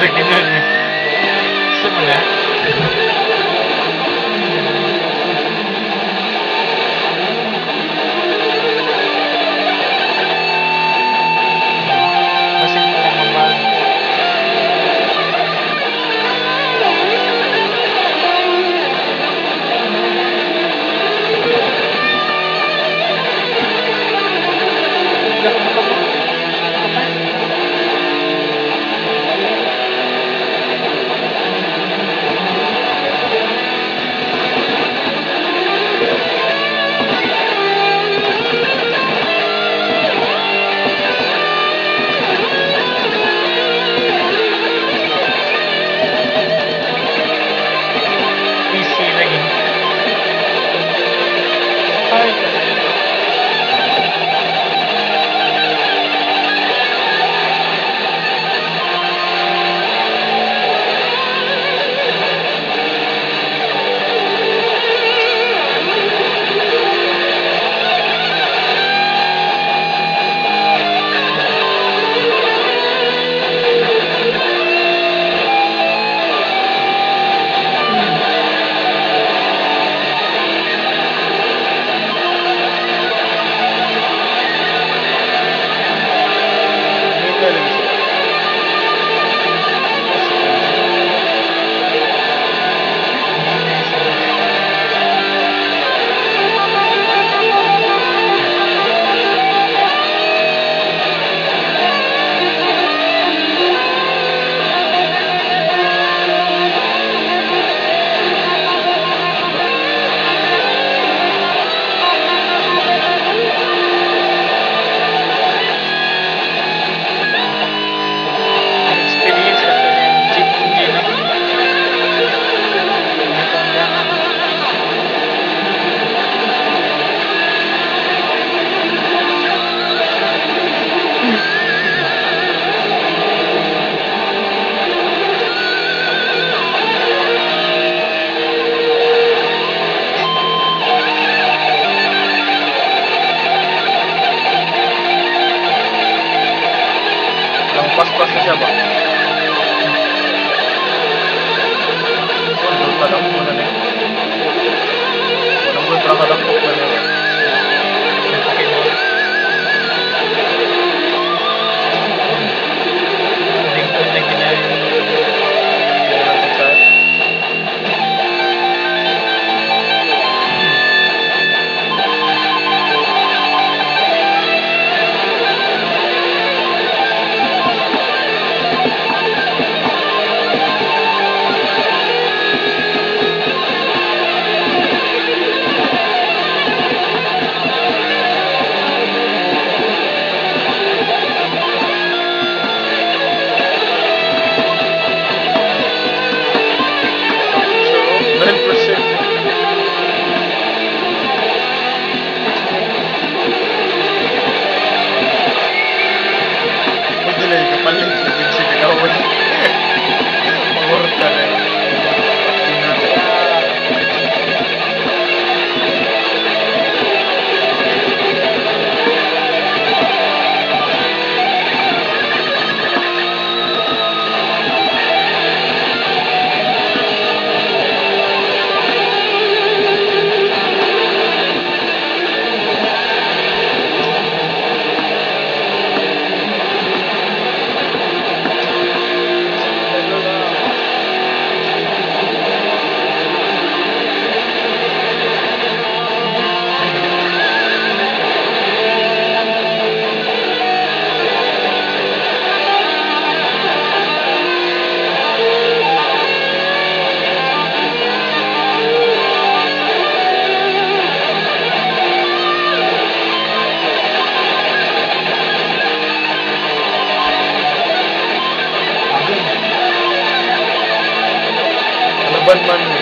Charge. one month.